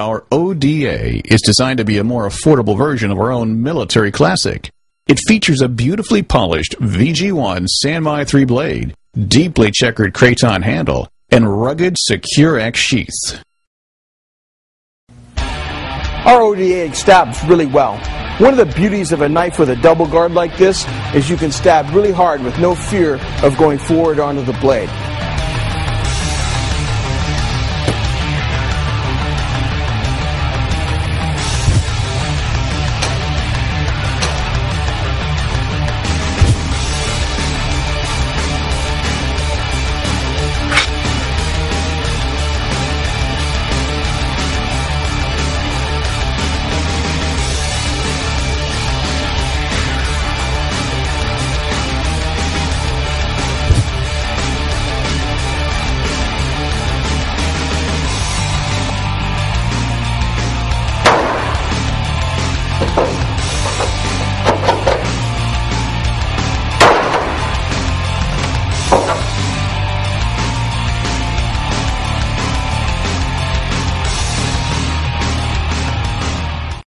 Our ODA is designed to be a more affordable version of our own military classic. It features a beautifully polished VG1 Sanmai 3 blade, deeply checkered kraton handle, and rugged Secure-Ex sheath. Our ODA stabs really well. One of the beauties of a knife with a double guard like this is you can stab really hard with no fear of going forward onto the blade.